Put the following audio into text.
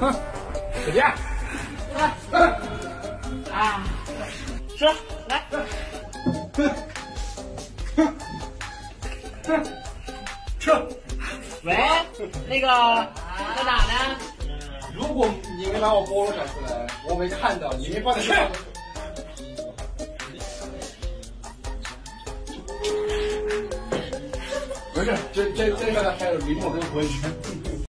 哼啊吃来。哼哼吃喂那个在哪呢？如果你没把我菠萝找出来我没看到你没放在去没事这这这个还有林某跟何姨